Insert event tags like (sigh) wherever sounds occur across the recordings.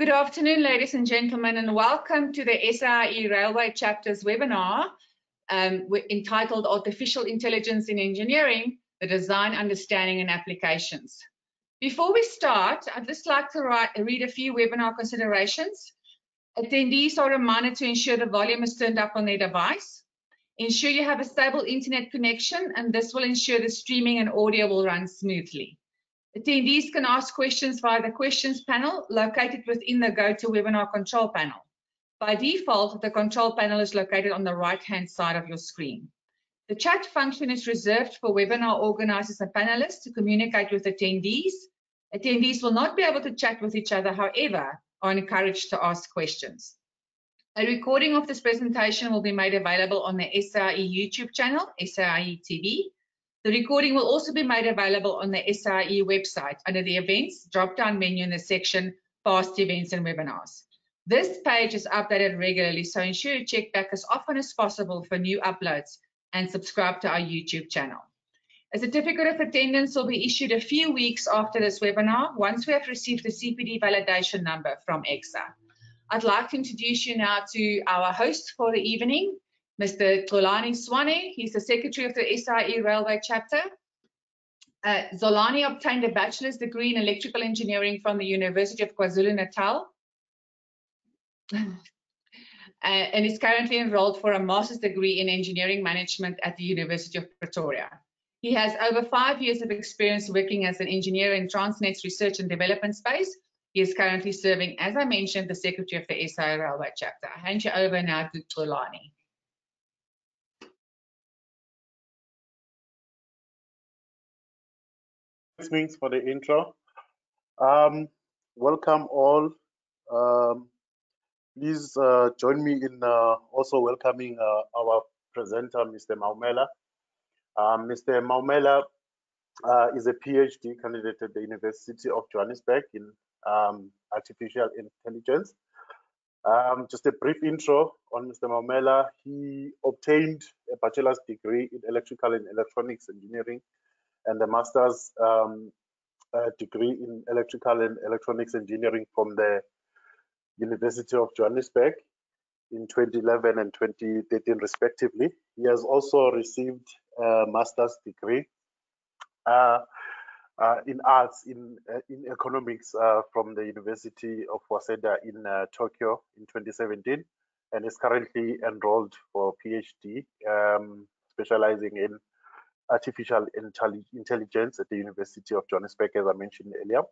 Good afternoon, ladies and gentlemen, and welcome to the SAIEE Railway Chapters webinar um, entitled Artificial Intelligence in Engineering, the Design, Understanding and Applications. Before we start, I'd just like to write, read a few webinar considerations. Attendees are reminded to ensure the volume is turned up on their device. Ensure you have a stable internet connection, and this will ensure the streaming and audio will run smoothly. Attendees can ask questions via the questions panel located within the GoToWebinar control panel. By default, the control panel is located on the right-hand side of your screen. The chat function is reserved for webinar organizers and panelists to communicate with attendees. Attendees will not be able to chat with each other, however, are encouraged to ask questions. A recording of this presentation will be made available on the SAIEE YouTube channel, SAIEE TV, the recording will also be made available on the SAIEE website under the events drop-down menu in the section past events and webinars. This page is updated regularly, so ensure you check back as often as possible for new uploads and subscribe to our YouTube channel. A certificate of attendance will be issued a few weeks after this webinar once we have received the CPD validation number from ECSA. I'd like to introduce you now to our host for the evening, Mr. Xolani Zwane, he's the secretary of the SAIEE Railway chapter. Uh, Xolani obtained a bachelor's degree in electrical engineering from the University of KwaZulu-Natal (laughs) uh, and is currently enrolled for a master's degree in engineering management at the University of Pretoria. He has over five years of experience working as an engineer in Transnet's research and development space. He is currently serving, as I mentioned, the secretary of the SAIEE Railway chapter. I hand you over now to Xolani. Thanks for the intro. Um, welcome all. Um, please uh, join me in uh, also welcoming uh, our presenter, Mr. Maumela. Um, Mr. Maumela uh, is a PhD candidate at the University of Johannesburg in um, artificial intelligence. Um, just a brief intro on Mr. Maumela. He obtained a bachelor's degree in electrical and electronics engineering and a master's um, degree in electrical and electronics engineering from the University of Johannesburg in 2011 and 2013 respectively. He has also received a master's degree uh, uh, in arts in uh, in economics uh, from the University of Waseda in uh, Tokyo in 2017 and is currently enrolled for PhD um, specializing in artificial intelligence at the University of Johannesburg, as I mentioned earlier.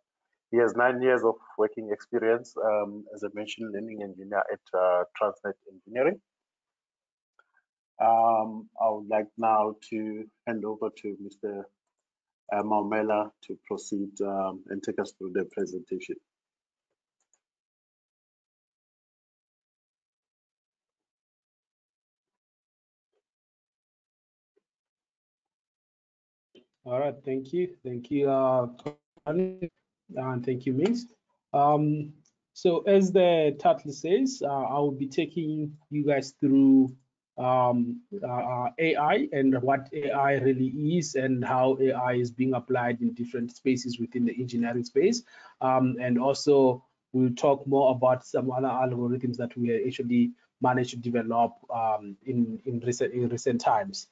He has nine years of working experience um, as a machine learning engineer at uh, Transnet Engineering. Um, I would like now to hand over to Mr. Maumela to proceed um, and take us through the presentation. All right, thank you. Thank you, uh, and thank you, Mings. Um, so as the title says, uh, I will be taking you guys through um, uh, AI and what AI really is and how AI is being applied in different spaces within the engineering space. Um, and also we'll talk more about some other algorithms that we actually managed to develop um, in, in, recent, in recent times.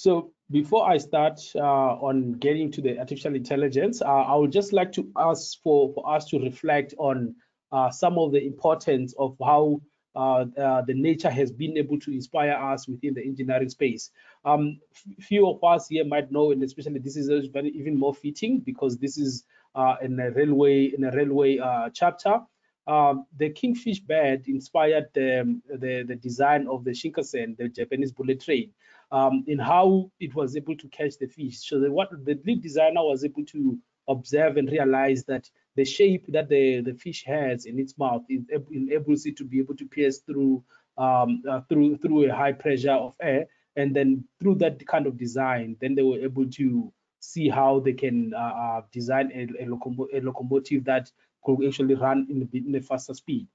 So before I start uh, on getting to the artificial intelligence, uh, I would just like to ask for, for us to reflect on uh, some of the importance of how uh, uh, the nature has been able to inspire us within the engineering space. Um, few of us here might know, and especially this is even more fitting because this is uh, in a railway in a railway chapter. Um, the kingfish bird inspired the, the, the design of the Shinkansen, the Japanese bullet train um, in how it was able to catch the fish. So the, what the lead designer was able to observe and realize that the shape that the, the fish has in its mouth is enables it to be able to pierce through um, uh, through through a high pressure of air, and then through that kind of design, then they were able to see how they can uh, uh, design a, a, locomo a, locomotive that could actually run in a, in a faster speed.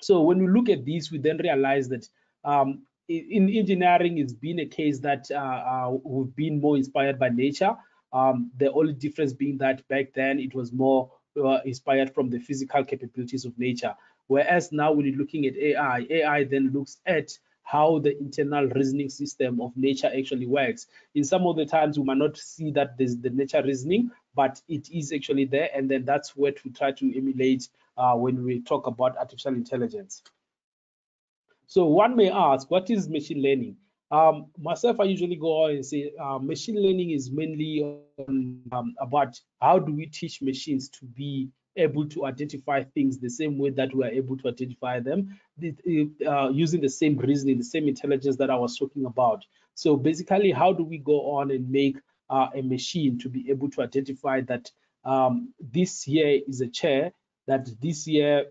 So when we look at this, we then realize that um, in engineering, it's been a case that uh, uh, we've been more inspired by nature. Um, the only difference being that back then it was more uh, inspired from the physical capabilities of nature. Whereas now when you're looking at AI, AI then looks at how the internal reasoning system of nature actually works. In some of the times, we might not see that there's the nature reasoning, but it is actually there. And then that's what we try to emulate uh, when we talk about artificial intelligence. So one may ask, what is machine learning? Um, myself, I usually go on and say uh, machine learning is mainly on, um, about how do we teach machines to be able to identify things the same way that we are able to identify them uh, using the same reasoning, the same intelligence that I was talking about. So basically, how do we go on and make uh, a machine to be able to identify that um, this here is a chair, that this uh,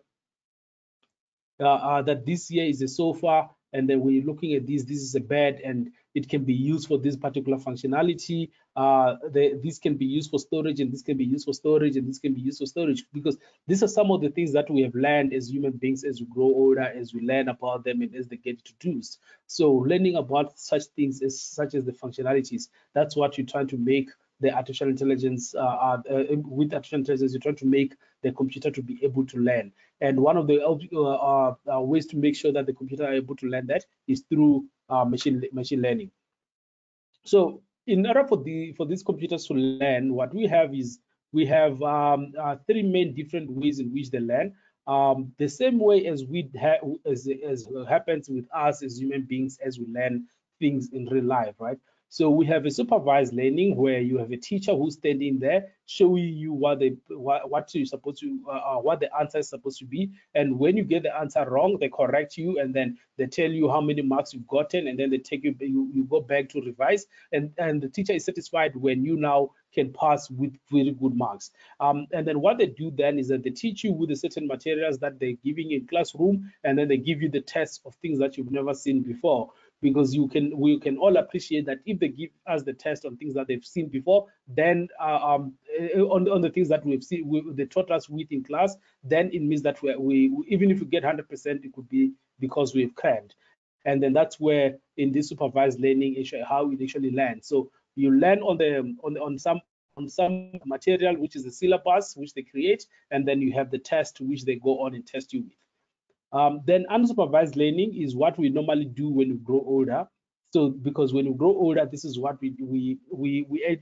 that this here is a sofa, and then we're looking at this, this is a bed, and it can be used for this particular functionality. Uh, the, this can be used for storage, and this can be used for storage, and this can be used for storage, because these are some of the things that we have learned as human beings as we grow older, as we learn about them, and as they get introduced. So learning about such things as such as the functionalities, that's what you're trying to make the artificial intelligence uh, uh, uh, with artificial intelligence you try to make the computer to be able to learn. And one of the uh, uh, ways to make sure that the computer are able to learn that is through uh, machine machine learning. So in order for the for these computers to learn what we have is we have um, three main different ways in which they learn. Um, the same way as we as, as happens with us as human beings as we learn things in real life right so we have a supervised learning where you have a teacher who's standing there showing you what the what, what you're supposed to uh, uh, what the answer is supposed to be, and when you get the answer wrong, they correct you and then they tell you how many marks you've gotten, and then they take you you, you go back to revise, and and the teacher is satisfied when you now can pass with very good marks. Um, and then what they do then is that they teach you with the certain materials that they're giving in classroom, and then they give you the tests of things that you've never seen before because you can we can all appreciate that if they give us the test on things that they've seen before then uh, um, eh, on, on the things that we've seen we, they taught us with in class then it means that we, we even if we get 100 percent it could be because we've crammed and then that's where in this supervised learning how it actually learns. So you learn on the on on some on some material which is the syllabus which they create and then you have the test which they go on and test you with um, then unsupervised learning is what we normally do when we grow older. So because when we grow older, this is what we we we we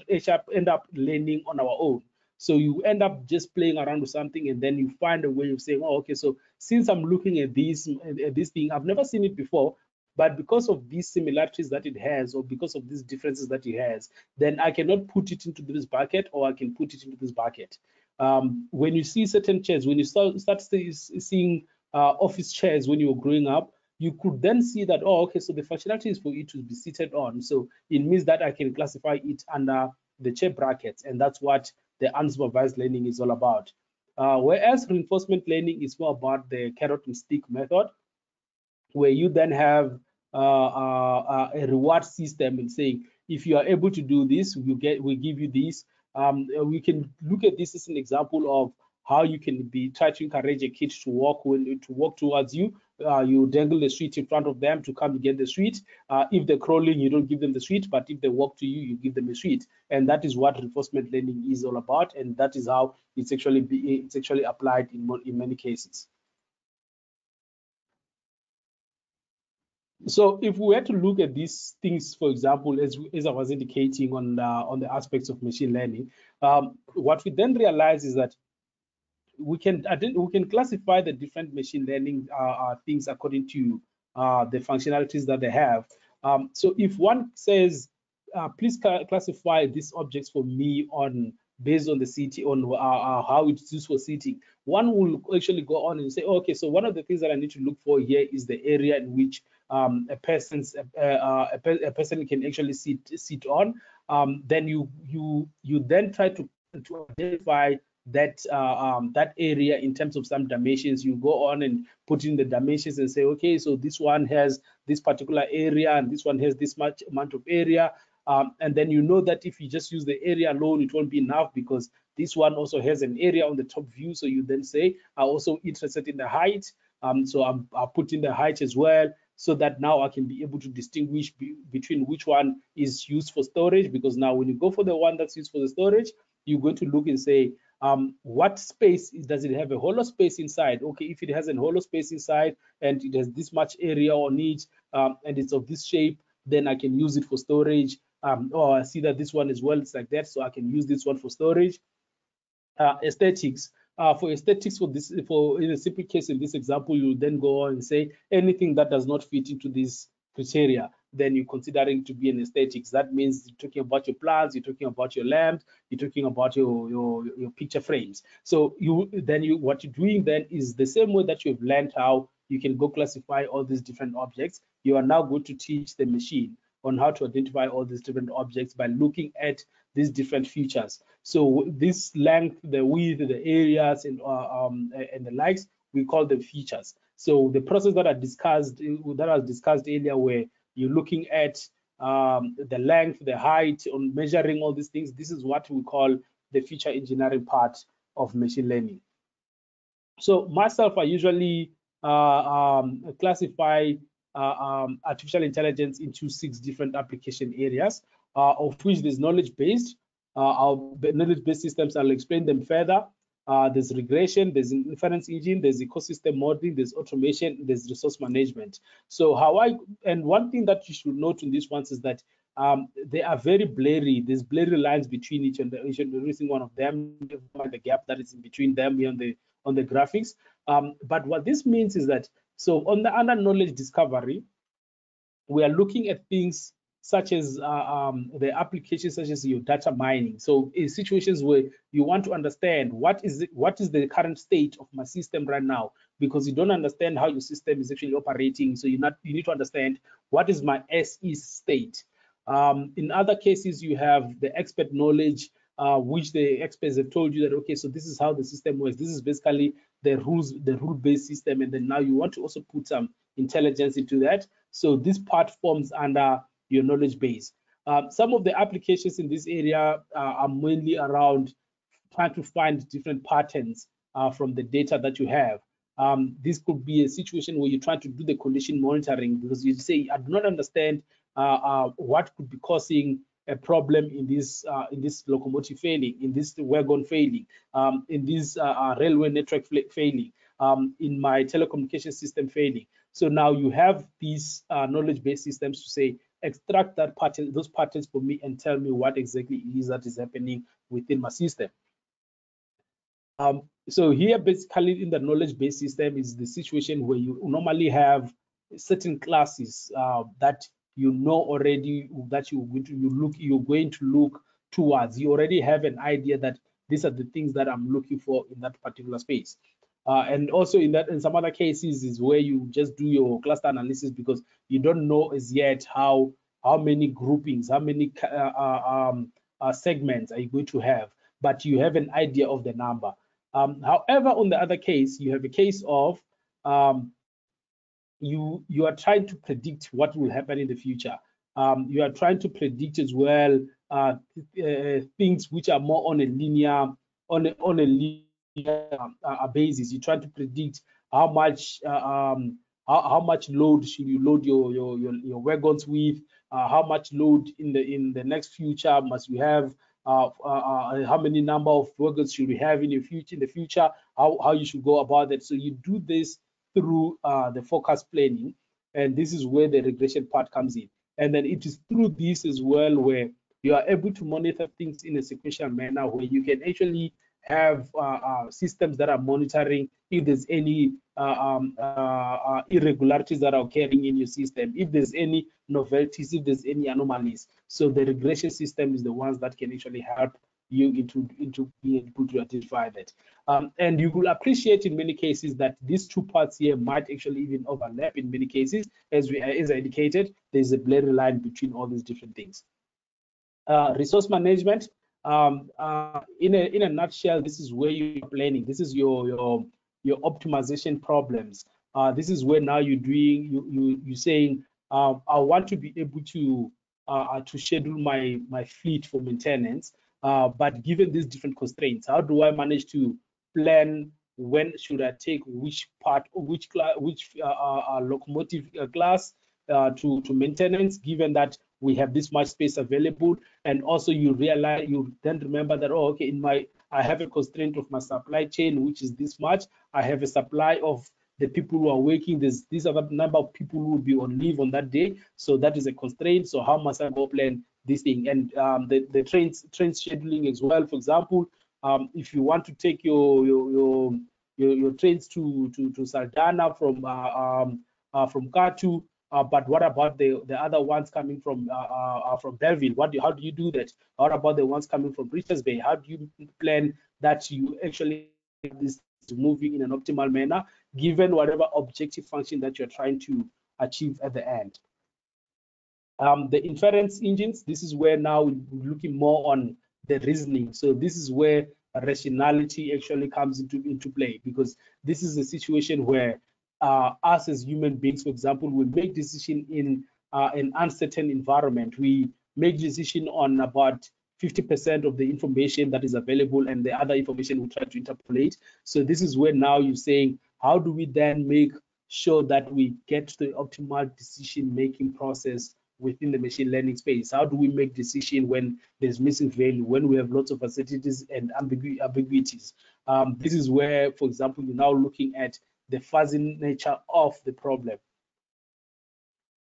end up learning on our own. So you end up just playing around with something, and then you find a way of saying, "Oh, okay. So since I'm looking at this at this thing, I've never seen it before, but because of these similarities that it has, or because of these differences that it has, then I cannot put it into this bucket, or I can put it into this bucket." Um, when you see certain chairs, when you start, start seeing uh, office chairs when you were growing up, you could then see that, oh, okay, so the functionality is for you to be seated on. So it means that I can classify it under the chair brackets, and that's what the unsupervised learning is all about. Uh, whereas reinforcement learning is more about the carrot and stick method, where you then have uh, uh, uh a reward system and saying, if you are able to do this, we get we give you this. Um, we can look at this as an example of how you can be try to encourage a kid to walk when to walk towards you. Uh, you dangle the sweet in front of them to come get the sweet. Uh, if they're crawling, you don't give them the sweet, but if they walk to you, you give them a sweet. And that is what reinforcement learning is all about, and that is how it's actually be, it's actually applied in in many cases. So if we were to look at these things, for example, as, as I was indicating on uh, on the aspects of machine learning, um, what we then realize is that we can we can classify the different machine learning uh, uh, things according to uh, the functionalities that they have. Um, so if one says, uh, please classify these objects for me on based on the city on uh, uh, how it's used for seating, one will actually go on and say, oh, okay, so one of the things that I need to look for here is the area in which um, a person's a, a, person can actually sit sit on. Um, then you you you then try to to identify that uh, um, that area in terms of some dimensions you go on and put in the dimensions and say okay so this one has this particular area and this one has this much amount of area. Um, and then you know that if you just use the area alone it won't be enough because this one also has an area on the top view. So you then say i'm also interested in the height. Um, so I'm, i put in the height as well so that now I can be able to distinguish be, between which one is used for storage because now when you go for the one that's used for the storage you're going to look and say um, what space does it have a hollow space inside? Okay, if it has a hollow space inside and it has this much area on it um, and it's of this shape, then I can use it for storage. Um, or I see that this one as well, it's like that, so I can use this one for storage. Uh, aesthetics. Uh, for aesthetics for this, for in a simple case in this example, you then go on and say anything that does not fit into this criteria then you're considering to be an aesthetics. That means you're talking about your plants, you're talking about your lamps, you're talking about your, your, your picture frames. So you then you what you're doing then is the same way that you've learned how you can go classify all these different objects. You are now going to teach the machine on how to identify all these different objects by looking at these different features. So this length, the width, the areas, and uh, um, and the likes, we call them features. So the process that I discussed that I discussed earlier, where you're looking at um, the length, the height, on measuring all these things. This is what we call the feature engineering part of machine learning. So myself, I usually uh, um, classify uh, um, artificial intelligence into six different application areas, uh, of which there's knowledge-based. Uh, our knowledge-based systems, I'll explain them further. Uh, there's regression, there's inference engine, there's ecosystem modeling, there's automation, there's resource management. So how I, and one thing that you should note in these ones is that um, they are very blurry. There's blurry lines between each and each and every single one of them, the gap that is in between them on the on the graphics. Um, but what this means is that so on the under knowledge discovery, we are looking at things such as uh, um, the applications such as your data mining. So in situations where you want to understand what is what is the current state of my system right now, because you don't understand how your system is actually operating. So you not you need to understand what is my SE state. Um, in other cases, you have the expert knowledge, uh, which the experts have told you that okay, so this is how the system works. This is basically the rules, the rule-based system, and then now you want to also put some intelligence into that. So this part forms under your knowledge base. Um, some of the applications in this area uh, are mainly around trying to find different patterns uh, from the data that you have. Um, this could be a situation where you're trying to do the condition monitoring because you say, I do not understand uh, uh what could be causing a problem in this uh, in this locomotive failing, in this wagon failing, um, in this uh, railway network failing, um, in my telecommunication system failing. So now you have these knowledge-based systems to say, extract that pattern, those patterns for me and tell me what exactly it is that is happening within my system. Um, so here, basically, in the knowledge-based system is the situation where you normally have certain classes uh, that you know already that you're going to you look you're going to look towards. You already have an idea that these are the things that I'm looking for in that particular space. Uh, and also in that in some other cases is where you just do your cluster analysis because you don't know as yet how how many groupings, how many uh, uh, um, uh, segments are you going to have, but you have an idea of the number. Um, however, on the other case, you have a case of um, you you are trying to predict what will happen in the future. Um, you are trying to predict as well uh, uh, things which are more on a linear on a, on a linear basis. You try to predict how much uh, um, how, how much load should you load your your your, your wagons with, uh, how much load in the in the next future must you have, uh, uh, uh, how many number of wagons should we have in the future in the future, how how you should go about that. So you do this through uh, the forecast planning, and this is where the regression part comes in. And then it is through this as well where you are able to monitor things in a sequential manner where you can actually have uh, uh, systems that are monitoring if there's any uh, um, irregularities that are occurring in your system, if there's any novelties, if there's any anomalies. So the regression system is the ones that can actually help you into into being able to identify that. Um, and you will appreciate in many cases that these two parts here might actually even overlap in many cases. As we as I indicated, there's a blurry line between all these different things. Uh, resource management um, uh, in a in a nutshell, this is where you're planning. This is your your your optimization problems. Uh, this is where now you're doing you you you're saying uh, I want to be able to uh, uh, to schedule my my fleet for maintenance, uh, but given these different constraints, how do I manage to plan when should I take which part which which locomotive class to to maintenance? Given that we have this much space available. And also you realize you then remember that oh okay in my i have a constraint of my supply chain which is this much. I have a supply of the people who are working. There's these are the number of people who will be on leave on that day. So that is a constraint. So how must i go plan this thing? And um, the the trains train scheduling as well. For example um, if you want to take your your your, your, your trains to to to Saldanha from uh, um, uh, from Kathu uh, but what about the the other ones coming from uh, uh, uh, from Bellville? What do how do you do that? What about the ones coming from Richards Bay? How do you plan that you actually this moving in an optimal manner, given whatever objective function that you're trying to achieve at the end? Um, the inference engines. This is where now we're looking more on the reasoning. So this is where rationality actually comes into into play because this is a situation where us as human beings, for example, we make decision in uh, an uncertain environment. We make decision on about 50% of the information that is available and the other information we try to interpolate. So this is where now you're saying, how do we then make sure that we get to the optimal decision making process within the machine learning space? How do we make decision when there's missing value, when we have lots of uncertainties and ambigu ambiguities? Um, this is where, for example, you're now looking at the fuzzy nature of the problem.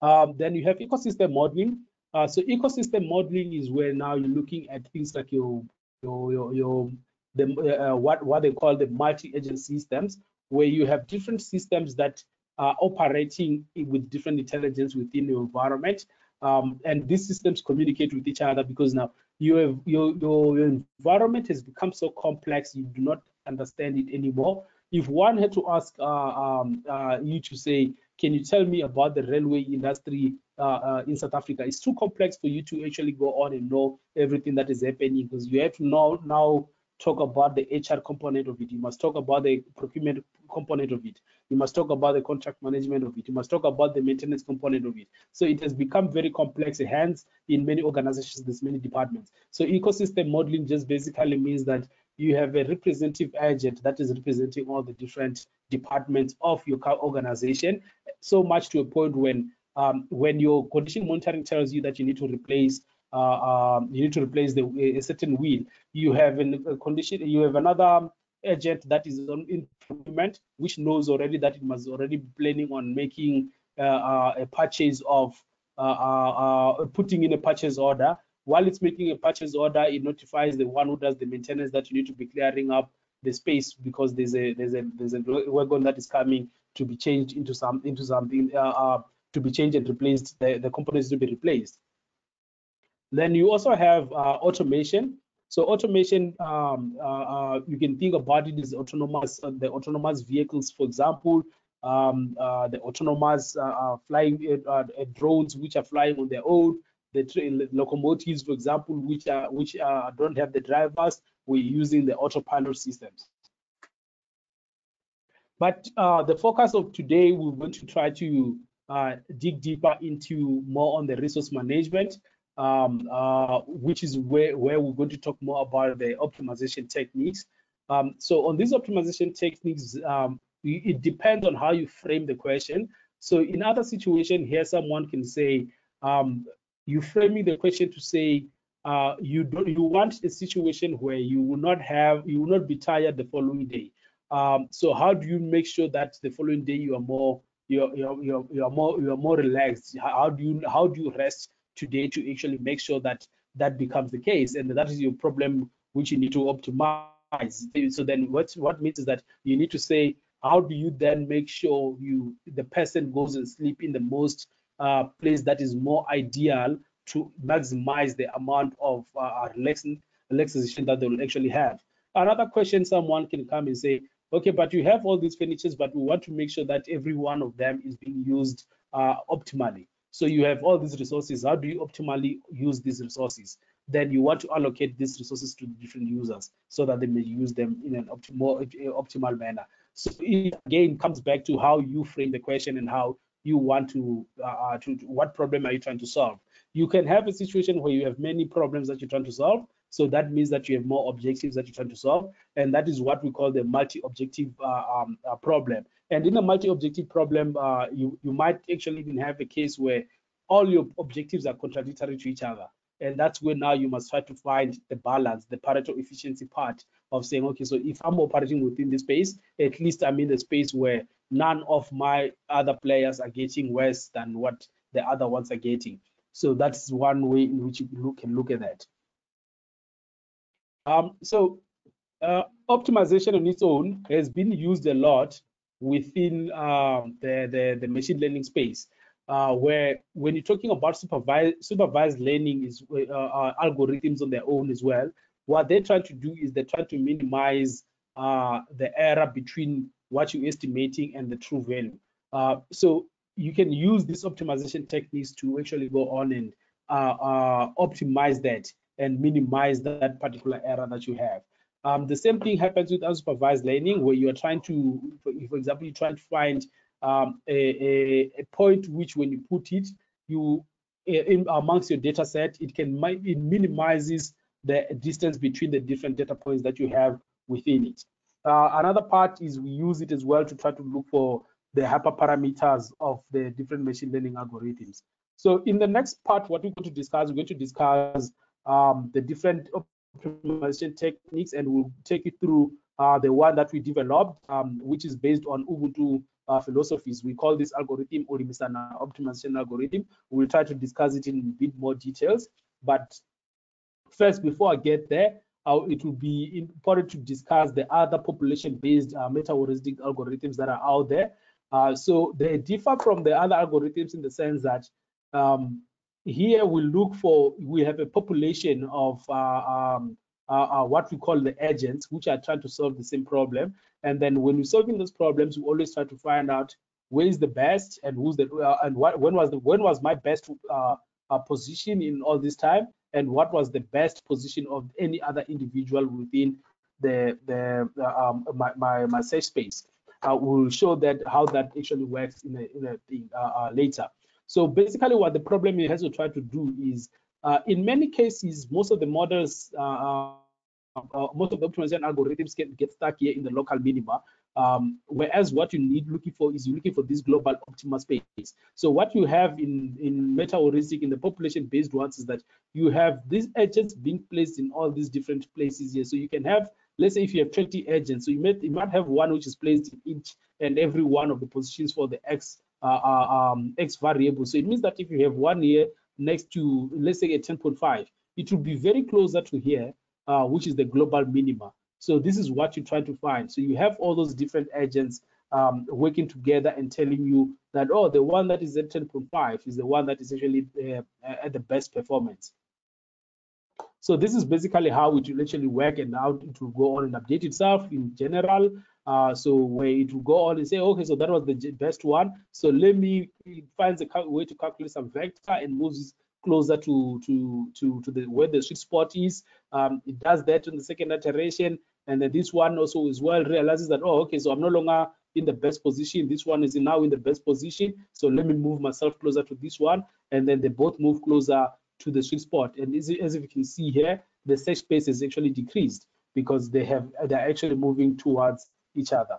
Um, then you have ecosystem modeling. Uh, so ecosystem modeling is where now you're looking at things like your your your, your the uh, what what they call the multi-agent systems, where you have different systems that are operating with different intelligence within your environment, um, and these systems communicate with each other because now you have your, your your environment has become so complex you do not understand it anymore if one had to ask uh, um, uh, you to say, can you tell me about the railway industry uh, in South Africa? It's too complex for you to actually go on and know everything that is happening because you have to now now talk about the HR component of it. You must talk about the procurement component of it. You must talk about the contract management of it. You must talk about the maintenance component of it. So it has become very complex. Hence, in many organizations, there's many departments. So ecosystem modeling just basically means that you have a representative agent that is representing all the different departments of your organization so much to a point when um, when your condition monitoring tells you that you need to replace uh, um, you need to replace the a certain wheel. You have a condition you have another agent that is on improvement which knows already that it must already be planning on making uh, uh, a purchase of uh, uh, uh, putting in a purchase order while it's making a purchase order, it notifies the one who does the maintenance that you need to be clearing up the space because there's a there's a there's a wagon that is coming to be changed into some into something uh, uh, to be changed and replaced. The, the components to be replaced. Then you also have uh, automation. So automation, um, uh, uh, you can think about it as autonomous, uh, the autonomous vehicles, for example, um, the autonomous flying drones which are flying on their own, the locomotives, for example, which are which are, don't have the drivers, we're using the autopilot systems. But uh, the focus of today, we're going to try to uh, dig deeper into more on the resource management, um, uh, which is where, where we're going to talk more about the optimization techniques. Um, so on these optimization techniques, um, it depends on how you frame the question. So in other situation here, someone can say, um, you framing the question to say uh, you don't you want a situation where you will not have you will not be tired the following day. Um, so how do you make sure that the following day you are more you're, you're, you're, you're more you're more relaxed? How do you how do you rest today to actually make sure that that becomes the case and that is your problem which you need to optimize. So then what what means is that you need to say how do you then make sure you the person goes and sleep in the most uh, place that is more ideal to maximize the amount of uh, relaxation that they will actually have. Another question someone can come and say, okay, but you have all these furnitures, but we want to make sure that every one of them is being used uh, optimally. So you have all these resources. How do you optimally use these resources? Then you want to allocate these resources to the different users so that they may use them in an optimal, optimal manner. So it again comes back to how you frame the question and how you want to, uh, uh, to, what problem are you trying to solve? You can have a situation where you have many problems that you're trying to solve. So that means that you have more objectives that you're trying to solve. And that is what we call the multi-objective uh, um, uh, problem. And in a multi-objective problem, uh, you, you might actually even have a case where all your objectives are contradictory to each other. And that's where now you must try to find the balance, the Pareto efficiency part of saying, okay, so if I'm operating within the space, at least I'm in the space where none of my other players are getting worse than what the other ones are getting. So that's one way in which you look, can look at that. Um, so uh, optimization on its own has been used a lot within uh, the, the, the machine learning space uh, where when you're talking about supervised, supervised learning is uh, uh, algorithms on their own as well, what they're trying to do is they're trying to minimize uh, the error between what you're estimating and the true value. Uh, so you can use these optimization techniques to actually go on and uh, optimize that and minimize that particular error that you have. Um, the same thing happens with unsupervised learning, where you are trying to, for, example, you're trying to find um, a, a, a, point which when you put it, you in amongst your data set, it can it minimizes the distance between the different data points that you have within it. Uh, another part is we use it as well to try to look for the hyperparameters of the different machine learning algorithms. So in the next part, what we're going to discuss, we're going to discuss um, the different optimization techniques, and we'll take you through uh, the one that we developed, um, which is based on Ubuntu uh, philosophies. We call this algorithm Ulimisana optimization algorithm. We'll try to discuss it in a bit more details. But first, before I get there, uh, it will be important to discuss the other population-based uh, meta-heuristic algorithms that are out there. Uh, so they differ from the other algorithms in the sense that um, here we look for, we have a population of uh, um, uh, what we call the agents, which are trying to solve the same problem. And then when we're solving those problems, we always try to find out where is the best and who's the uh, and what when was the when was my best uh, uh, position in all this time and what was the best position of any other individual within the the um, my, my my safe space. Uh, we'll show that how that actually works in a, in uh, uh, later. So basically, what the problem has to try to do is, in many cases, most of the models uh, most of the optimization algorithms can get stuck here in the local minima. Um, whereas what you need looking for is you're looking for this global optimal space. So what you have in in meta heuristic in the population-based ones is that you have these agents being placed in all these different places here. So you can have, let's say, if you have 20 agents, so you might you might have one which is placed in each and every one of the positions for the x uh, uh um, x variable. So it means that if you have one here next to, let's say, a 10.5, it will be very closer to here uh, which is the global minima. So this is what you try to find. So you have all those different agents um, working together and telling you that, oh, the one that is at 10.5 is the one that is actually uh, at the best performance. So this is basically how it will actually work and how it will go on and update itself in general. Uh, so where it will go on and say, okay, so that was the best one. So let me find a way to calculate some vector and moves closer to to to to the where the sweet spot is. Um, it does that in the second iteration, and then this one also as well realizes that oh okay, so I'm no longer in the best position. This one is now in the best position, so let me move myself closer to this one, and then they both move closer to the sweet spot. And as, you can see here, the search space is actually decreased because they have they're actually moving towards each other.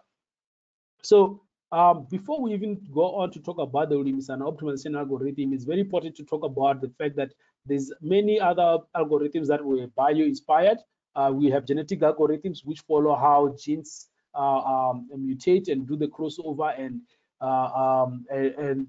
So um, before we even go on to talk about the Ulimisana optimization algorithm, it's very important to talk about the fact that there's many other algorithms that were bio-inspired. Uh, we have genetic algorithms which follow how genes uh, um, mutate and do the crossover and uh, um, and,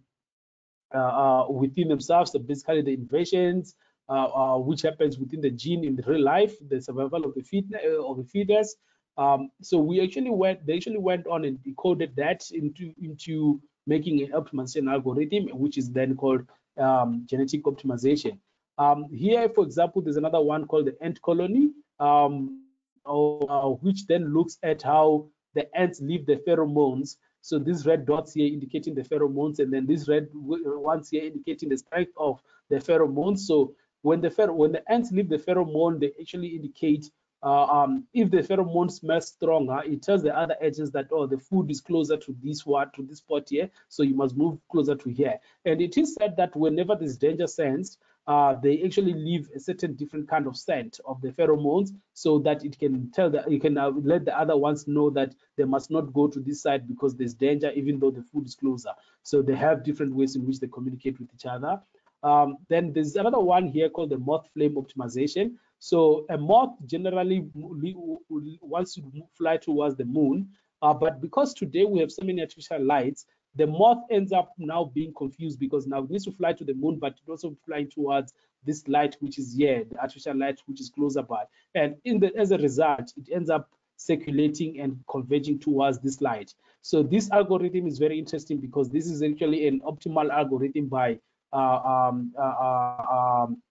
uh, uh, within themselves, so basically the invasions uh, which happens within the gene in real life, the survival of the fetus of the fetus, um, so we actually went, they actually went on and decoded that into, into making an optimization algorithm, which is then called um, genetic optimization. Um, here, for example, there's another one called the ant colony, um, uh, which then looks at how the ants leave the pheromones. So these red dots here indicating the pheromones, and then these red ones here indicating the strength of the pheromones. So when the when the ants leave the pheromone, they actually indicate uh, um, if the pheromone smells stronger, it tells the other agents that oh the food is closer to this one to this spot here, so you must move closer to here. And it is said that whenever this danger sensed, uh, they actually leave a certain different kind of scent of the pheromones, so that it can tell that you can uh, let the other ones know that they must not go to this side because there's danger, even though the food is closer. So they have different ways in which they communicate with each other. Um, then there's another one here called the moth flame optimization. So a moth generally wants to fly towards the moon, uh, but because today we have so many artificial lights, the moth ends up now being confused because now it needs to fly to the moon, but it also flying towards this light which is here, the artificial light which is closer by. And in the as a result, it ends up circulating and converging towards this light. So this algorithm is very interesting because this is actually an optimal algorithm by uh, um, uh, uh, um,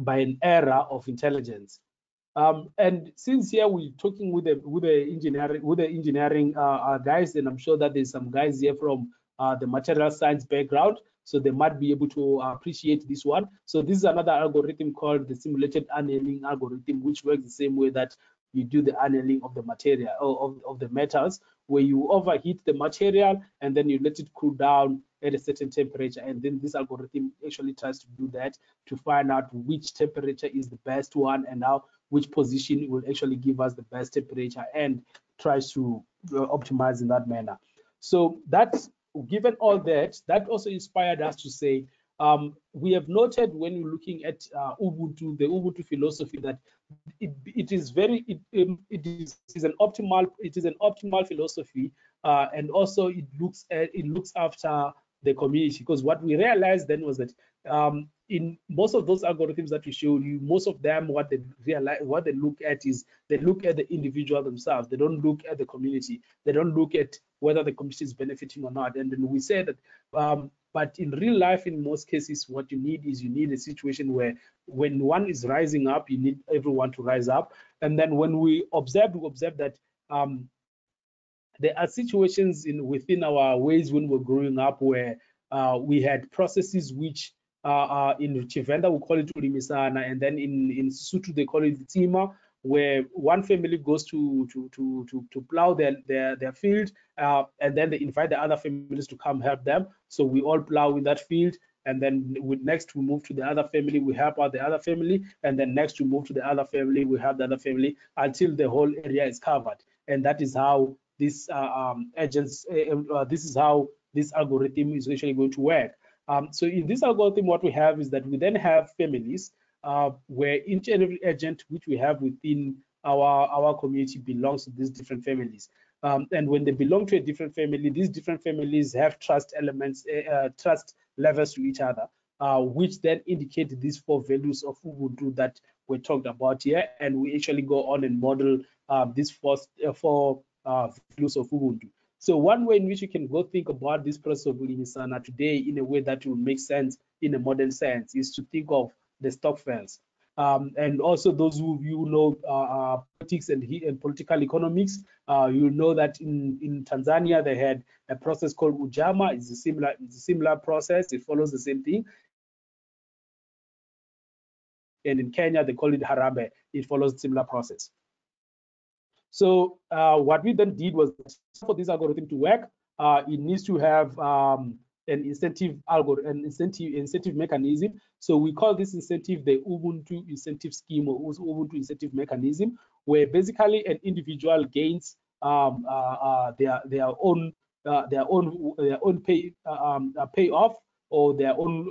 by an era of intelligence. Um, and since here we're talking with the with the engineering with the engineering uh, uh, guys, and I'm sure that there's some guys here from uh, the material science background, so they might be able to appreciate this one. So this is another algorithm called the simulated annealing algorithm, which works the same way that you do the annealing of the material of, of the metals, where you overheat the material and then you let it cool down at a certain temperature and then this algorithm actually tries to do that to find out which temperature is the best one and now which position will actually give us the best temperature and tries to uh, optimize in that manner. So that's given all that that also inspired us to say um, we have noted when we're looking at uh, Ubuntu, the Ubuntu philosophy, that it, it is very it, um, it is, is, an optimal it is an optimal philosophy, uh, and also it looks at, it looks after the community because what we realized then was that um, in most of those algorithms that we showed you, most of them what they realize what they look at is they look at the individual themselves. They don't look at the community. They don't look at whether the community is benefiting or not. And then we said that um, but in real life, in most cases, what you need is you need a situation where when one is rising up, you need everyone to rise up. And then when we observe, we observe that um, there are situations in within our ways when we're growing up where uh, we had processes which uh, uh, in Tshivenda we call it Ulimisana, and then in in Sotho they call it Tima, where one family goes to to to to, to plow their their their field, uh, and then they invite the other families to come help them. So we all plow in that field, and then we, next we move to the other family, we help out the other family, and then next we move to the other family, we help the other family until the whole area is covered, and that is how this uh, um, agents, uh, uh, this is how this algorithm is actually going to work. Um, so in this algorithm, what we have is that we then have families uh, where each and every agent which we have within our, our community belongs to these different families. Um, and when they belong to a different family, these different families have trust elements, uh, trust levels to each other, uh, which then indicate these four values of Ubuntu that we talked about here. And we actually go on and model um, these four, four uh, of Ubuntu. So one way in which you can go think about this process of Ulimisana today in a way that will make sense in a modern sense is to think of the Stokvels. Um, and also those who you know uh, uh, politics and, and, political economics, uh, you know that in, in Tanzania they had a process called Ujamaa. It's a similar it's a similar process. It follows the same thing. And in Kenya they call it Harambee. It follows a similar process. So uh, what we then did was for this algorithm to work, uh, it needs to have um, an incentive algorithm, an incentive incentive mechanism. So we call this incentive the Ubuntu incentive scheme or Ubuntu incentive mechanism, where basically an individual gains um, uh, uh, their their own uh, their own their own pay um, payoff or their own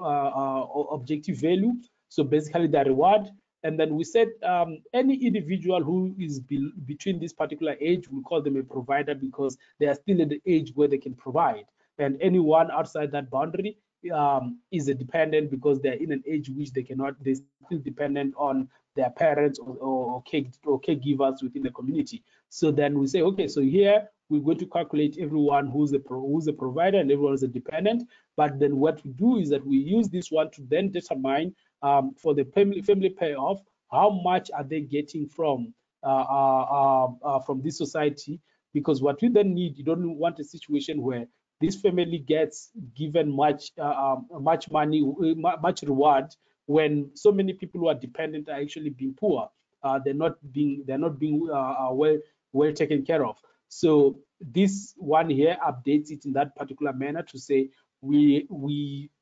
objective value. So basically, the reward and then we said um, any individual who is be between this particular age, we call them a provider because they are still at the age where they can provide. And anyone outside that boundary um, is a dependent because they're in an age which they cannot, they're still dependent on their parents or, or, or, care, or caregivers within the community. So then we say, okay, so here we're going to calculate everyone who's a pro, who's a provider and everyone is a dependent. But then what we do is that we use this one to then determine um, for the family, family payoff, how much are they getting from uh, uh, uh, from this society? Because what we then need, you don't want a situation where this family gets given much um, much money, much reward when so many people who are dependent are actually being poor. Uh, they're not being they're not being uh, well well taken care of. So this one here updates it in that particular manner to say we we um,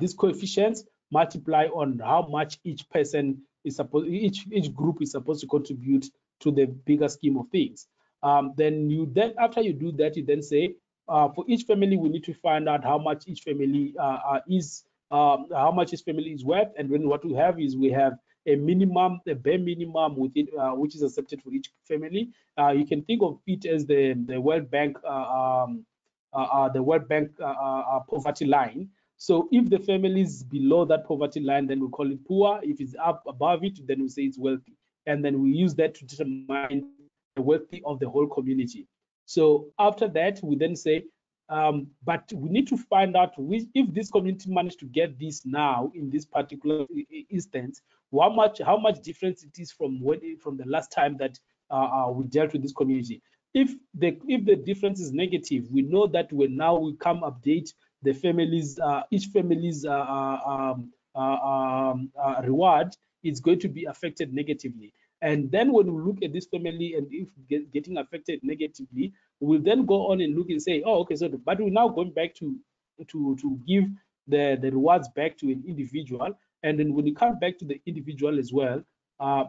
these coefficients multiply on how much each person is supposed, each each group is supposed to contribute to the bigger scheme of things. Um, then you then after you do that, you then say uh, for each family, we need to find out how much each family uh, uh is, um, how much each family is worth. And then what we have is we have a minimum, a bare minimum within uh, which is accepted for each family. Uh, you can think of it as the the World Bank, uh, um, the World Bank poverty line. So if the family is below that poverty line, then we call it poor. If it's up above it, then we say it's wealthy. And then we use that to determine the wealthy of the whole community. So after that, we then say, um, but we need to find out which, if this community managed to get this now in this particular instance, how much how much difference it is from when from the last time that uh, uh, we dealt with this community. If the if the difference is negative, we know that when now we come update the families, uh, each family's uh, uh, um, uh, um, reward is going to be affected negatively. And then when we look at this family and if get, getting affected negatively, we'll then go on and look and say, oh, okay, so but we're now going back to to to give the the rewards back to an individual. And then when you come back to the individual as well, uh,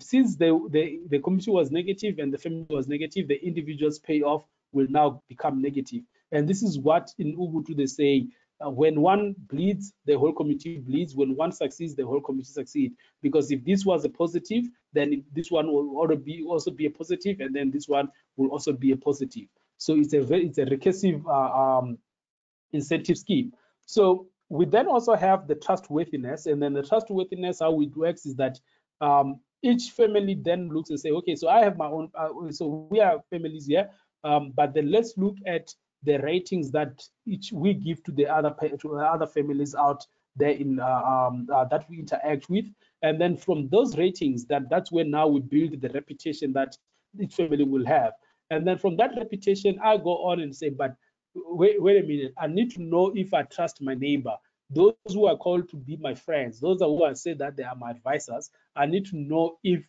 since the, the the community was negative and the family was negative, the individual's payoff will now become negative. And this is what in Ubuntu they say uh, when one bleeds, the whole community bleeds. When one succeeds, the whole community succeeds. Because if this was a positive, then this one will also be also be a positive, and then this one will also be a positive. So it's a very it's a recursive uh, um, incentive scheme. So we then also have the trustworthiness, and then the trustworthiness how it works is that um, each family then looks and say, okay, so I have my own, uh, so we are families here, um, but then let's look at the ratings that each we give to the other to other families out there in uh, um, uh, that we interact with. And then from those ratings that that's where now we build the reputation that each family will have. And then from that reputation i go on and say but wait, wait a minute i need to know if i trust my neighbor those who are called to be my friends those are who I say that they are my advisors i need to know if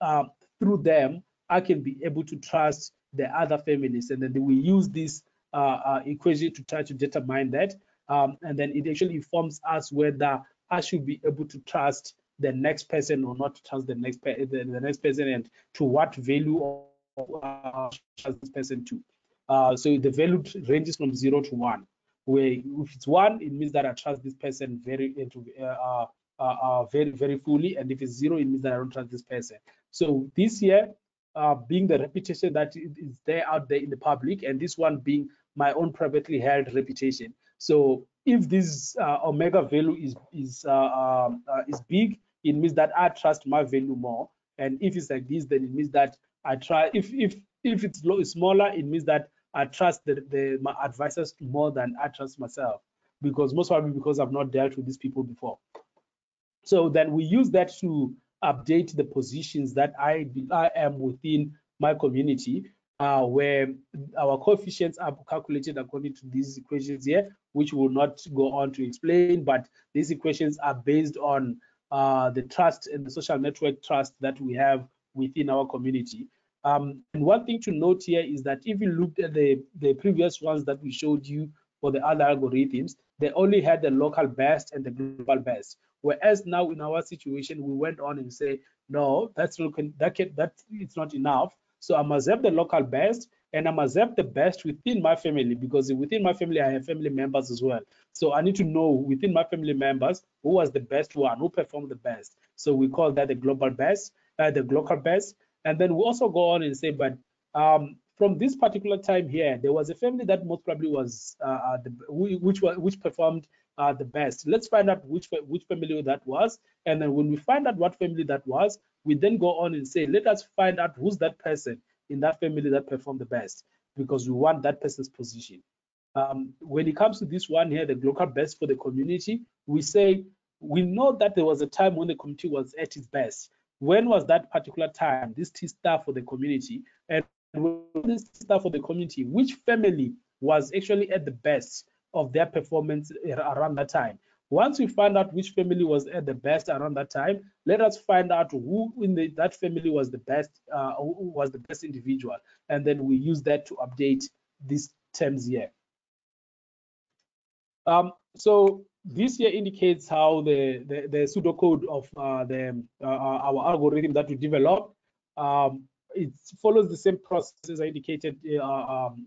uh, through them i can be able to trust the other families and then we use this uh, uh, equation to try to determine that. Um, and then it actually informs us whether I should be able to trust the next person or not trust the next the, the, next person and to what value uh, trust this person to. Uh, so the value ranges from zero to one. Where if it's one, it means that I trust this person very into uh, uh, uh, very very fully, and if it's zero, it means that I don't trust this person. So this year, being the reputation that is there out there in the public, and this one being my own privately held reputation. So if this uh, omega value is is uh, um, uh, is big, it means that I trust my value more. And if it's like this, then it means that I try. If if if it's low, smaller, it means that I trust the, the my advisors more than I trust myself, because most probably because I've not dealt with these people before. So then we use that to update the positions that I I am within my community uh, where our coefficients are calculated according to these equations here, which will not go on to explain, but these equations are based on uh, the trust and the social network trust that we have within our community. Um, and one thing to note here is that if you looked at the, the previous ones that we showed you for the other algorithms, they only had the local best and the global best. Whereas now in our situation, we went on and say, no, that's not, that, can, that it's not enough. So I must have the local best and I must have the best within my family because within my family, I have family members as well. So I need to know within my family members who was the best one, who performed the best. So we call that the global best, uh, the local best. And then we also go on and say, but um, from this particular time here, there was a family that most probably was uh, uh the, which which performed uh, the best. Let's find out which which family that was, and then when we find out what family that was, we then go on and say, let us find out who's that person in that family that performed the best, because we want that person's position. Um, when it comes to this one here, the local best for the community, we say we know that there was a time when the community was at its best. When was that particular time? This T star for the community, and this star for the community, which family was actually at the best? of their performance around that time. Once we find out which family was at the best around that time, let us find out who in the, that family was the best, uh, who was the best individual, and then we use that to update these terms here. Um, so this here indicates how the, the, the pseudocode of uh, the, uh, our algorithm that we developed um, it follows the same process as I indicated uh, um,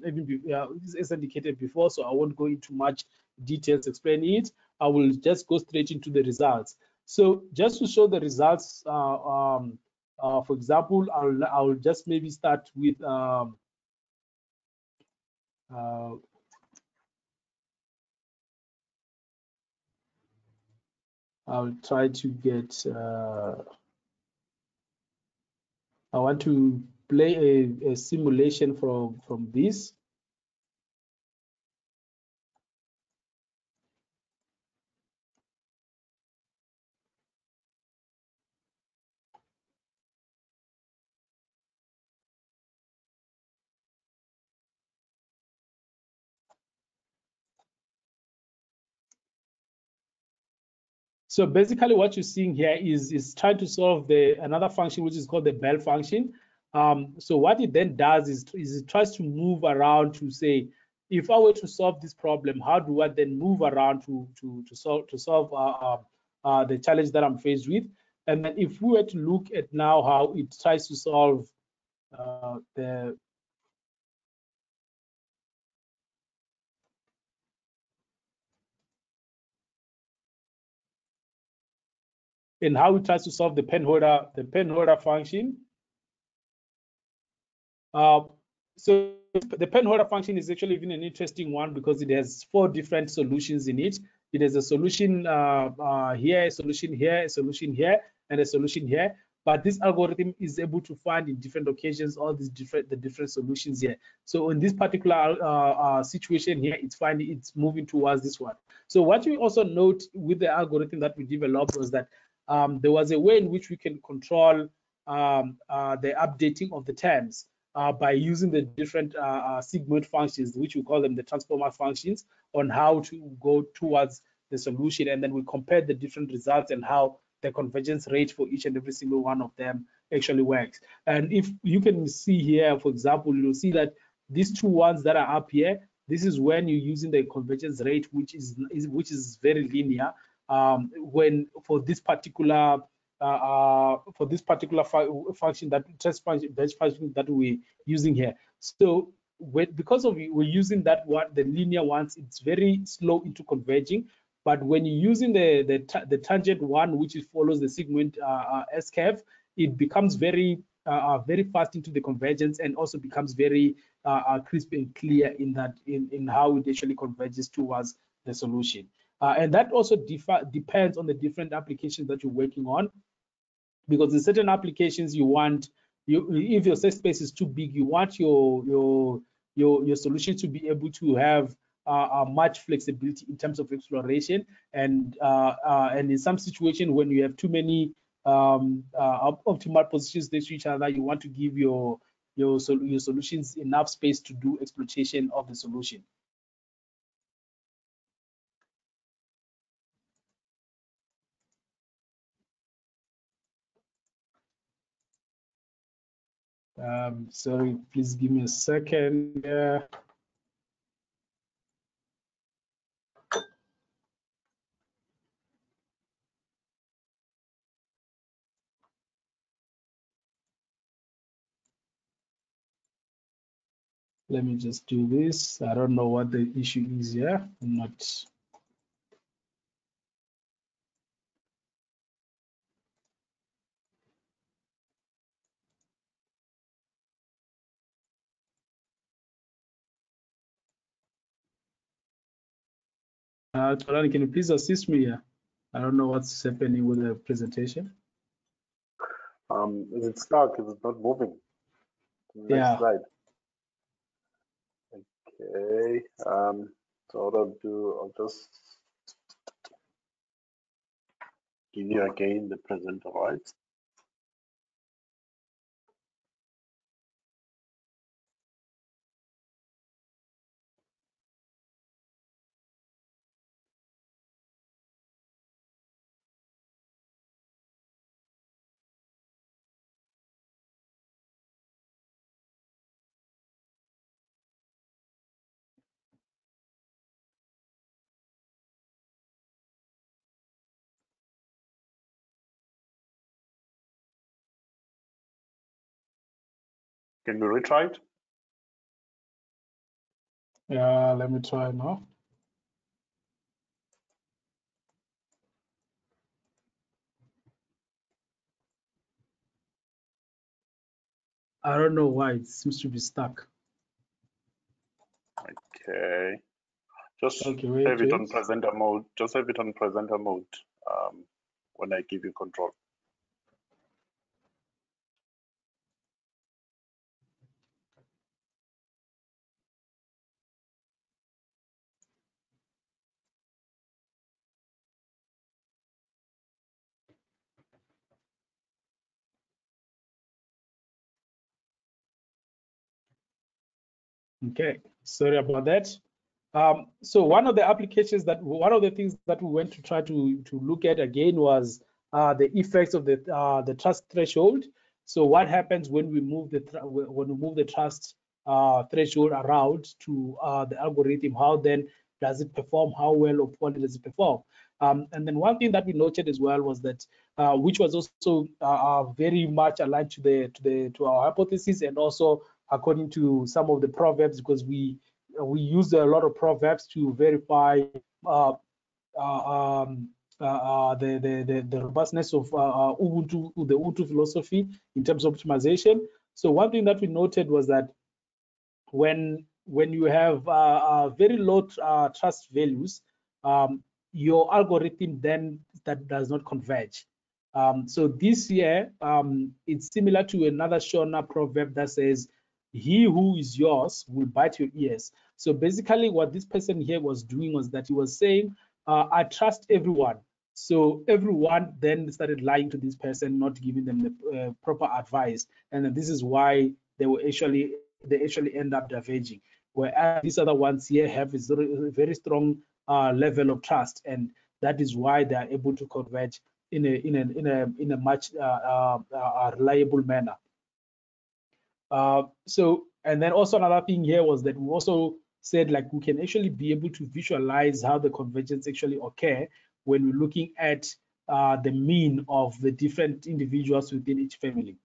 as indicated before, so I won't go into much details explaining it. I will just go straight into the results. So just to show the results, uh, um, uh, for example, I'll, I'll just maybe start with um, uh, I'll try to get uh, I want to play a, a simulation from from this So basically what you're seeing here is, is trying to solve the another function which is called the Beale function. Um, so what it then does is, is it tries to move around to say, if I were to solve this problem, how do I then move around to to to solve to solve uh, uh, uh, the challenge that I'm faced with? And then if we were to look at now how it tries to solve uh, the and how it tries to solve the penholder, the penholder function. Uh, so the penholder function is actually even an interesting one because it has four different solutions in it. It has a solution uh, uh, here, a solution here, a solution here, and a solution here. But this algorithm is able to find in different occasions all these different the different solutions here. So in this particular uh, uh, situation here, it's finding it's moving towards this one. So what we also note with the algorithm that we developed was that um, there was a way in which we can control um, uh, the updating of the terms uh, by using the different uh, uh, functions, which we call them the transformer functions, on how to go towards the solution. And then we compare the different results and how the convergence rate for each and every single one of them actually works. And if you can see here, for example, you'll see that these two ones that are up here, this is when you're using the convergence rate, which is, is which is very linear um, when for this particular uh, uh, for this particular fu function that test function, function that we're using here. So when, because of we're using that one, the linear ones, it's very slow into converging. But when you're using the the, the tangent one, which follows the segment uh, uh S curve, it becomes very uh, uh, very fast into the convergence and also becomes very crisp and clear in that in in how it actually converges towards the solution. Uh, and that also depends on the different applications that you're working on. Because in certain applications, you want, you, if your set space is too big, you want your, your, your, your solution to be able to have uh, much flexibility in terms of exploration. And, uh, uh and in some situation, when you have too many um, uh, optimal positions next to each other, you want to give your, your, your solutions enough space to do exploitation of the solution. Um, sorry, please give me a second. Uh, let me just do this. I don't know what the issue is here. I'm not Uh, Xolani, can you please assist me here? I don't know what's happening with the presentation. Um, is it stuck? Is it not moving? Next yeah. Slide. Okay. Um, so what I'll do, I'll just give you again the presenter rights. Can we retry it? Yeah, let me try now. I don't know why it seems to be stuck. Okay. Just Okay, wait, have it on presenter mode. Just have it on presenter mode um, when I give you control. Okay, sorry about that. Um, so one of the applications that one of the things that we went to try to to look at again was uh, the effects of the uh, the trust threshold. So what happens when we move the when we move the trust uh, threshold around to uh, the algorithm? How then does it perform? How well or poorly does it perform? Um, and then one thing that we noted as well was that, uh, which was also uh, very much aligned to the to the to our hypothesis and also according to some of the proverbs because we we use a lot of proverbs to verify uh, uh, um, uh, uh, the, the, the, robustness of uh, uh, Ubuntu, the Ubuntu philosophy in terms of optimization. So one thing that we noted was that when when you have very low trust values, um, your algorithm then that does not converge. Um, so this year, um, it's similar to another Shona proverb that says, he who is yours will bite your ears. So basically what this person here was doing was that he was saying, uh, I trust everyone. So everyone then started lying to this person, not giving them the uh, proper advice. And this is why they were actually, they actually end up diverging. Whereas these other ones here have a very, strong uh, level of trust. And that is why they are able to converge in a, in a, in a, in a much uh, uh, uh, reliable manner. Uh, so, and then also another thing here was that we also said like we can actually be able to visualize how the convergence actually occur when we're looking at uh, the mean of the different individuals within each family.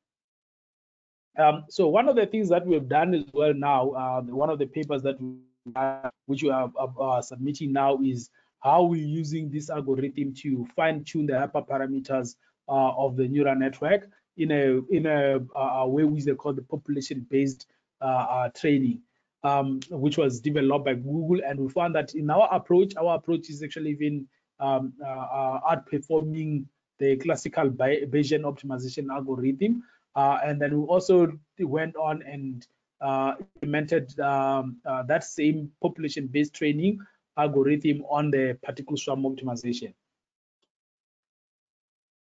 Um, so one of the things that we've done as well now, uh, one of the papers that we have, which we are uh, submitting now is how we're using this algorithm to fine tune the hyperparameters uh, of the neural network in a in a, a way we call the population-based uh, uh, training, um, which was developed by Google, and we found that in our approach, our approach is actually even um, uh, uh, outperforming the classical Bayesian optimization algorithm. Uh, and then we also went on and uh, implemented um, that same population-based training algorithm on the particle swarm optimization.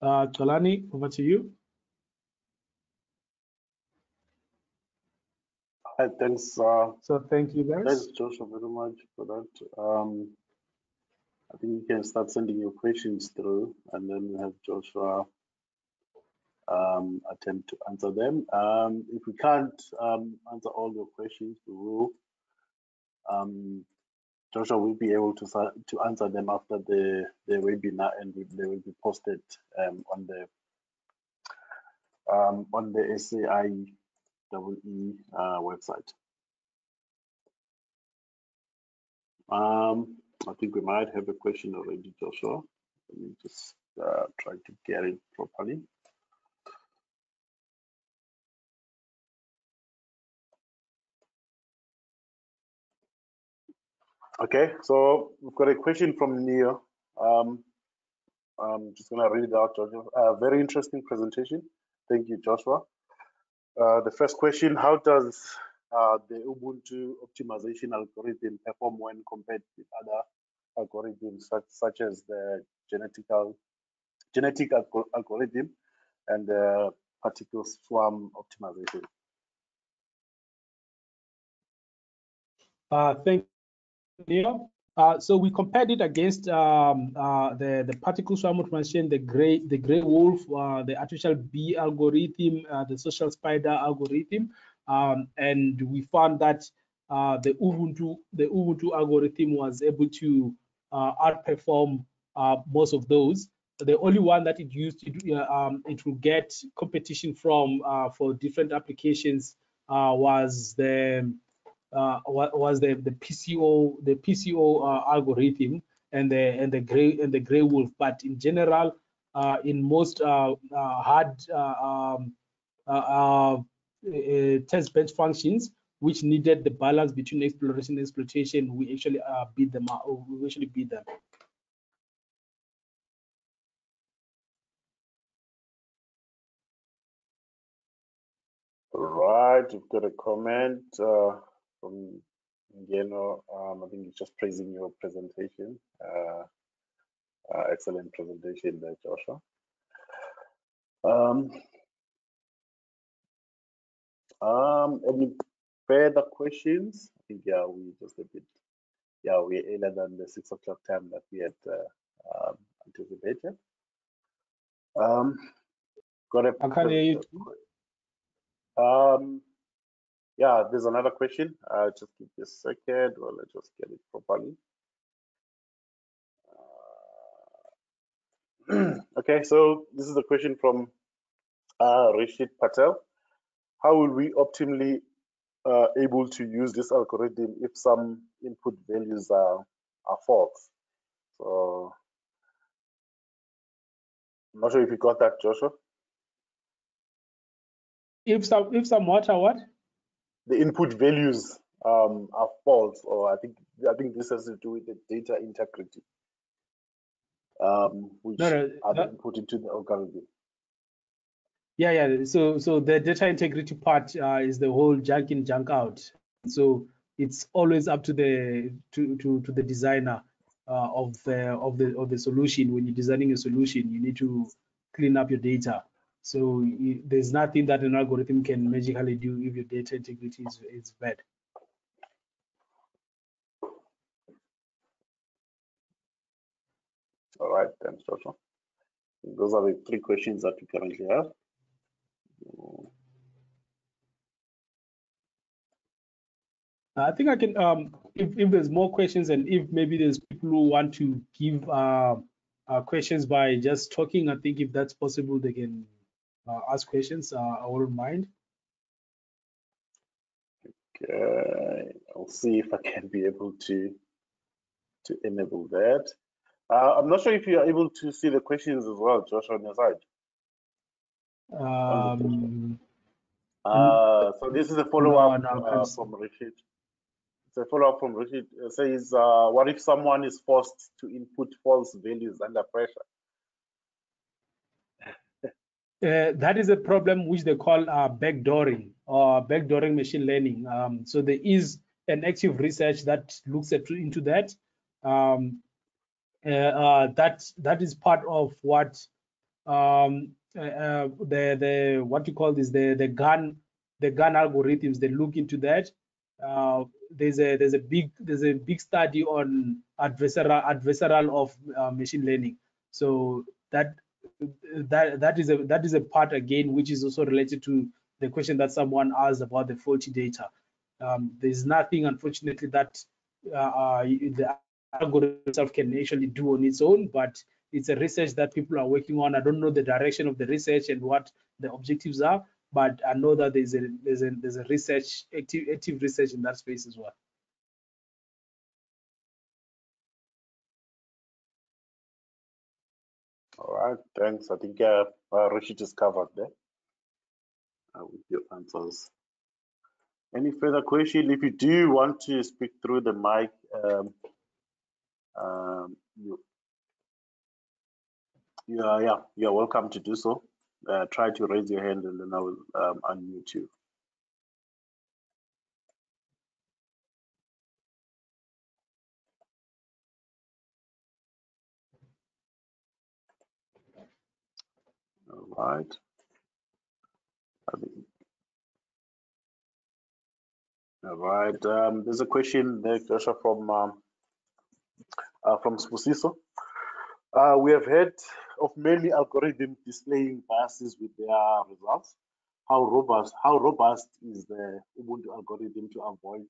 Uh, Xolani, over to you. Hi, thanks. Uh, so thank you guys. Thanks, Joshua, very much for that. Um, I think you can start sending your questions through, and then we have Joshua um, attempt to answer them. Um, if we can't um, answer all your questions, we will. Um, Joshua will be able to to answer them after the the webinar, and they will be posted um, on the um, on the SAI EE uh, website. Um, I think we might have a question already, Joshua. Let me just uh, try to get it properly. Okay, so we've got a question from Neo. Um, I'm just going to read it out, Joshua. Uh, very interesting presentation. Thank you, Joshua. Uh, the first question, how does uh, the Ubuntu optimization algorithm perform when compared with other algorithms such, such as the genetical, genetic algorithm and the particle swarm optimization? Uh, thank you. Uh, so we compared it against um, uh, the the particle swarm optimization, the gray the gray wolf, uh, the artificial bee algorithm, uh, the social spider algorithm, um, and we found that uh, the Ubuntu the Ubuntu algorithm was able to uh, outperform most of those. The only one that it used it, um, it will get competition from for different applications was the was the the PCO the PCO uh, algorithm and the and the gray and the gray wolf. But in general, uh, in most uh, uh, hard um, test bench functions, which needed the balance between exploration and exploitation, we actually beat them. Out, we actually beat them. Right, we've got a comment uh, from Ngeno. Um, I think he's just praising your presentation. Uh, uh, excellent presentation there, Joshua. Um, um, any further questions? I think, yeah, we just a bit, yeah, we're earlier than the six o'clock time that we had uh, um, anticipated. Um, got a. I can hear you. Um, yeah, there's another question. Uh, just give me a second while I just get it properly. Uh, (clears throat) okay, so this is a question from uh, Rishit Patel. How will we optimally uh, able to use this algorithm if some input values are, are false? So I'm not sure if you got that, Joshua. If some if some what what? The input values um, are false, or I think I think this has to do with the data integrity, um, which No, no, are that- input into the algorithm. Yeah, yeah. So, so the data integrity part uh, is the whole junk in, junk out. So it's always up to the to to, to the designer uh, of the of the of the solution. When you're designing a solution, you need to clean up your data. So you, there's nothing that an algorithm can magically do if your data integrity is is bad. All right, thanks, Joshua. Those are the three questions that we currently have. I think I can, um, if, if there's more questions and if maybe there's people who want to give uh, uh, questions by just talking, I think if that's possible, they can ask questions. Uh, I wouldn't mind. Okay, I'll see if I can be able to to enable that. Uh, I'm not sure if you are able to see the questions as well, Joshua, on your side. Um, Uh, so this is a follow-up no, I uh, from Richard. It's a follow-up from Richard. It says, uh, what if someone is forced to input false values under pressure? Uh, that is a problem which they call uh, backdooring or backdooring machine learning. Um, so there is an active research that looks at, into that. Um, uh, uh, that that is part of what um, uh, uh, the the what you call this the the GAN the GAN algorithms they look into that. There's a there's a big there's a big study on adversarial adversarial of machine learning. So that that that is a that is a part again which is also related to the question that someone asked about the faulty data. Um, there's nothing, unfortunately, that uh, uh, the algorithm itself can actually do on its own, but it's a research that people are working on. I don't know the direction of the research and what the objectives are, but I know that there's a there's a there's a research active active research in that space as well. All right, thanks. I think uh, uh, Rashid is covered there uh, with your answers. Any further question? If you do want to speak through the mic, um, um, you, you are, yeah, you're welcome to do so. Uh, try to raise your hand and then I will um, unmute you. Right. I think- All right. Um, there's a question there, from um, uh, from Sbusiso. Uh, we have heard of many algorithms displaying biases with their results. How robust how robust is the Ubuntu algorithm to avoid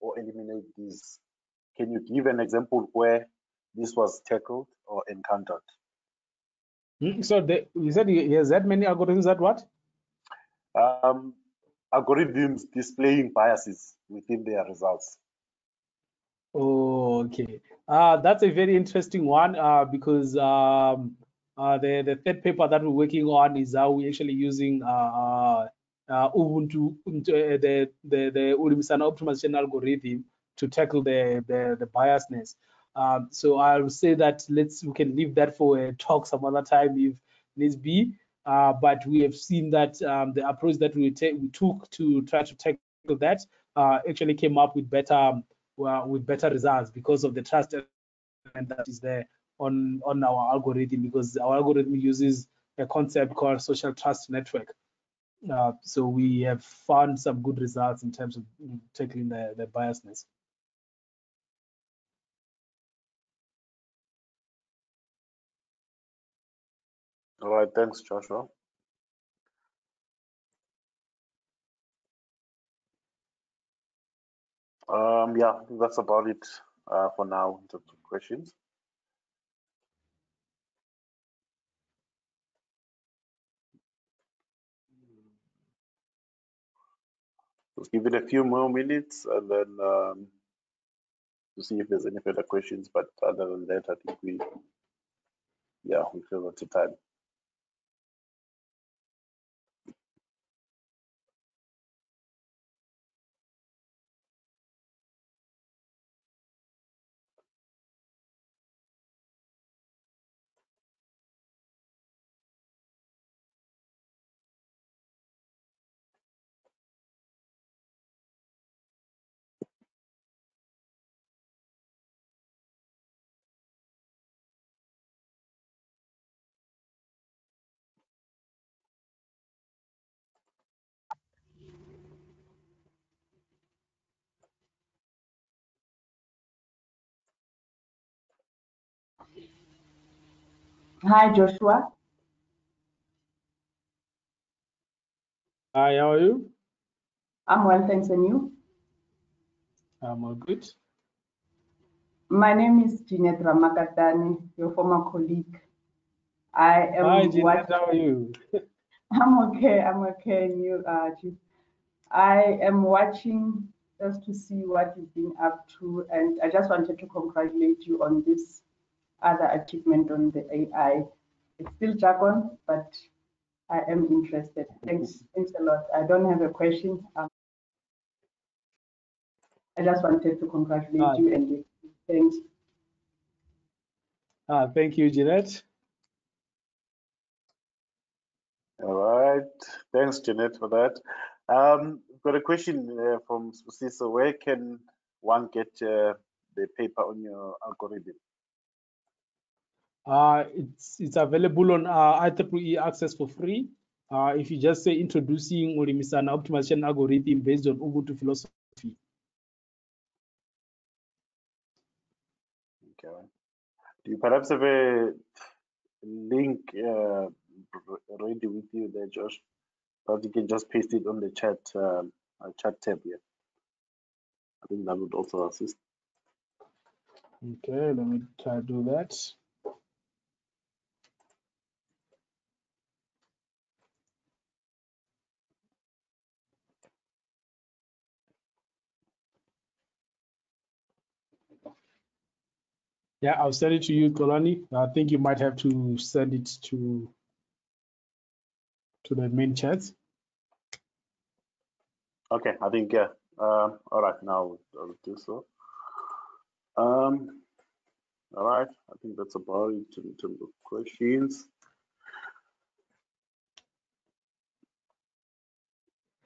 or eliminate these? Can you give an example where this was tackled or encountered? Hmm, So the, you said he has that many algorithms that what? Um, algorithms displaying biases within their results. Oh, okay. Uh, that's a very interesting one uh, because um, uh, the, the third paper that we're working on is how we're actually using uh, uh, Ubuntu, uh, the, the, the Ulimisana optimization algorithm to tackle the, the, the biasness. Um, so I'll say that let's we can leave that for a talk some other time if needs be. Uh, but we have seen that um, the approach that we, we took to try to tackle that uh, actually came up with better um, with better results because of the trust that is there on on our algorithm because our algorithm uses a concept called social trust network. Uh, so we have found some good results in terms of tackling the, the biasness. All right, thanks, Joshua. Um, yeah, that's about it uh, for now in terms of questions. Just give it a few more minutes and then um, to see if there's any further questions. But other than that, I think we, yeah, we feel to time. Hi, Joshua. Hi, how are you? I'm well, thanks, and you? I'm all good. My name is Jeanette Ramakatani, your former colleague. I am Hi, Jeanette, how are you? (laughs) I'm okay, I'm okay, and you, uh, Chief. I am watching just to see what you've been up to, and I just wanted to congratulate you on this other achievement on the AI. It's still jargon, but I am interested. Thanks, thanks a lot. I don't have a question. Um, I just wanted to congratulate Hi. you and thanks. Ah, thank you, Jeanette. All right, thanks, Jeanette, for that. Um, got a question uh, from Sbusiso. Where can one get uh, the paper on your algorithm? Uh, it's it's available on uh, IEEE Access for free. Uh, if you just say introducing Ulimisana optimization algorithm based on Ubuntu philosophy. Okay. Do you perhaps have a link uh, ready with you there, Josh? But you can just paste it on the chat um, uh, chat tab here. I think that would also assist. Okay, let me try to do that. Yeah, I'll send it to you, Xolani. I think you might have to send it to to the main chat. Okay, I think yeah. Um, all right, now I'll do so. Um, all right, I think that's about it in terms of questions.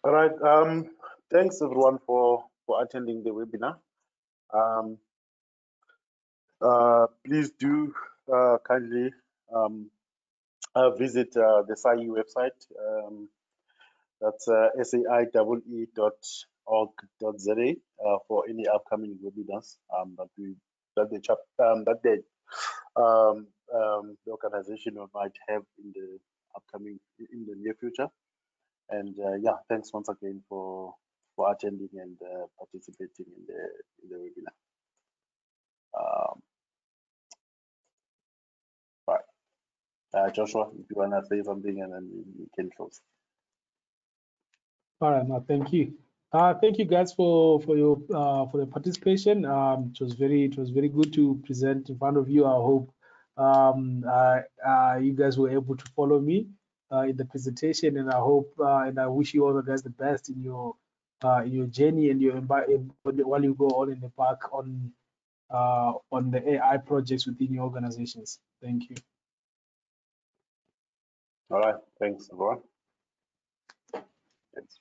All right, um, thanks everyone for for attending the webinar. Um, uh, please do uh, kindly um, uh, visit uh, the SAI website. Um, that's uh, sai.e.org.za for any upcoming webinars um, that we that the chap um, that the um, um, the organization might have in the upcoming in the near future. And yeah, thanks once again for for attending and participating in the in the webinar. Um, uh, Joshua, if you wanna say something, and then we can close. All right, no, thank you. Uh, thank you guys for for your uh, for the participation. Um, it was very it was very good to present in front of you. I hope um, uh, you guys were able to follow me uh, in the presentation, and I hope uh, and I wish you all the guys the best in your in your journey and your while you go on in the park on on the AI projects within your organizations. Thank you. All right, thanks, everyone. Thanks.